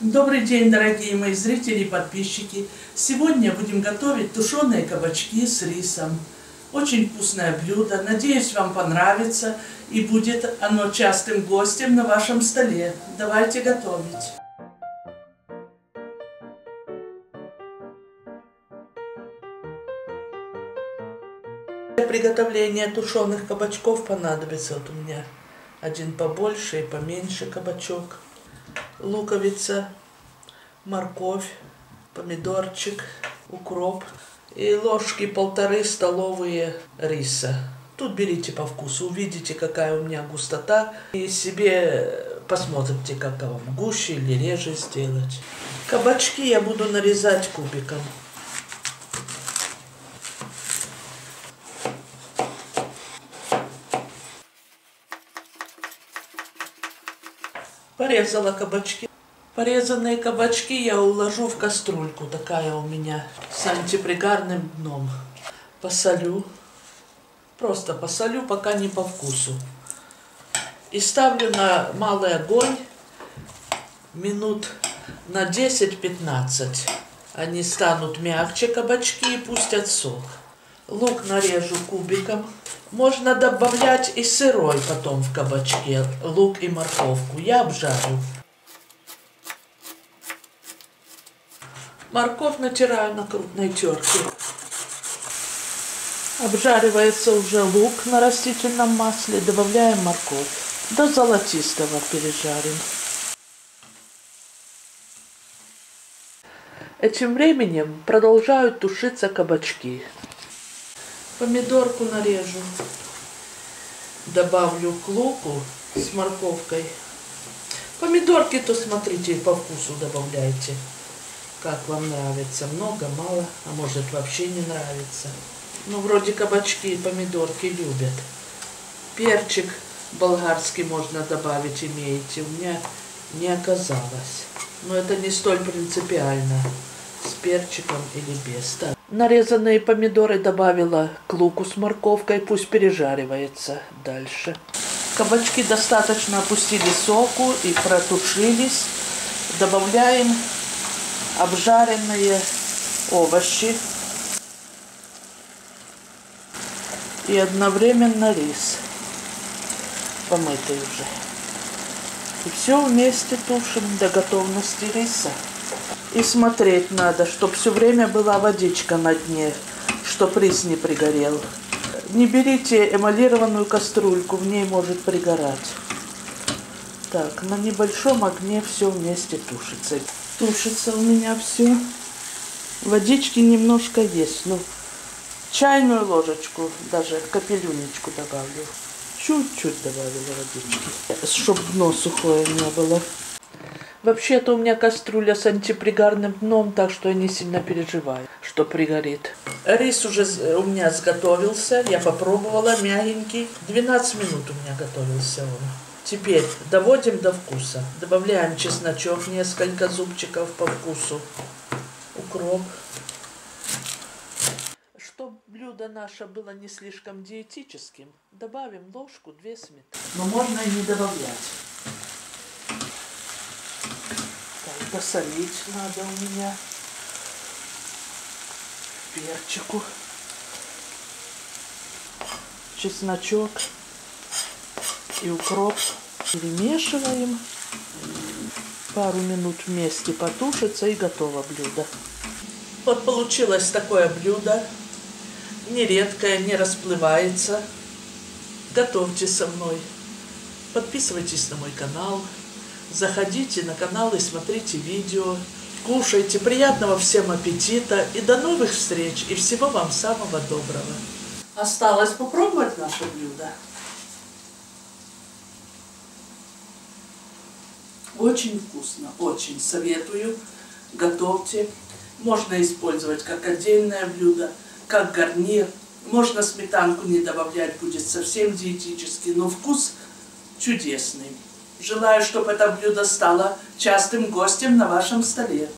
Добрый день, дорогие мои зрители и подписчики. Сегодня будем готовить тушеные кабачки с рисом. Очень вкусное блюдо. Надеюсь, вам понравится и будет оно частым гостем на вашем столе. Давайте готовить. Для приготовления тушеных кабачков понадобится вот у меня один побольше и поменьше кабачок, луковица, морковь, помидорчик, укроп и ложки полторы столовые риса. Тут берите по вкусу, увидите, какая у меня густота, и себе посмотрите, как вам гуще или реже сделать. Кабачки я буду нарезать кубиком. Порезала кабачки. Порезанные кабачки я уложу в кастрюльку. Такая у меня с антипригарным дном. Посолю. Просто посолю, пока не по вкусу. И ставлю на малый огонь минут на 10-15. Они станут мягче кабачки и пустят сок. Лук нарежу кубиком. Можно добавлять и сырой потом в кабачке, лук и морковку. Я обжарю. Морковь натираю на крупной терке. Обжаривается уже лук на растительном масле. Добавляем морковь. До золотистого пережарим. Этим временем продолжают тушиться кабачки. Помидорку нарежу. Добавлю к луку с морковкой. Помидорки то смотрите по вкусу добавляйте. Как вам нравится. Много, мало, а может вообще не нравится. Ну, вроде кабачки и помидорки любят. Перчик болгарский можно добавить, имеете. У меня не оказалось. Но это не столь принципиально. С перчиком или без. Нарезанные помидоры добавила к луку с морковкой, пусть пережаривается дальше. Кабачки достаточно опустили соку и протушились. Добавляем обжаренные овощи и одновременно рис, помытый уже. И все вместе тушим до готовности риса. И смотреть надо, чтобы все время была водичка на дне, чтобы рис не пригорел. Не берите эмалированную кастрюльку, в ней может пригорать. Так, на небольшом огне все вместе тушится. Тушится у меня все. Водички немножко есть, ну, чайную ложечку, даже капелюнечку добавлю. Чуть-чуть добавила водички, чтобы дно сухое не было. Вообще-то у меня кастрюля с антипригарным дном, так что я не сильно переживаю, что пригорит. Рис уже у меня сготовился, я попробовала, мягенький. 12 минут у меня готовился он. Теперь доводим до вкуса. Добавляем чесночок, несколько зубчиков по вкусу. Укроп. Чтобы блюдо наше было не слишком диетическим, добавим ложку, две сметаны. Но можно и не добавлять. Так, посолить надо у меня. Перчику. Чесночок и укроп. Перемешиваем. Пару минут вместе потушится и готово блюдо. Вот получилось такое блюдо. Нередкое, не расплывается. Готовьте со мной. Подписывайтесь на мой канал. Заходите на канал и смотрите видео. Кушайте. Приятного всем аппетита. И до новых встреч. И всего вам самого доброго. Осталось попробовать наше блюдо. Очень вкусно, очень советую. Готовьте. Можно использовать как отдельное блюдо, как гарнир. Можно сметанку не добавлять, будет совсем диетический, но вкус чудесный. Желаю, чтобы это блюдо стало частым гостем на вашем столе.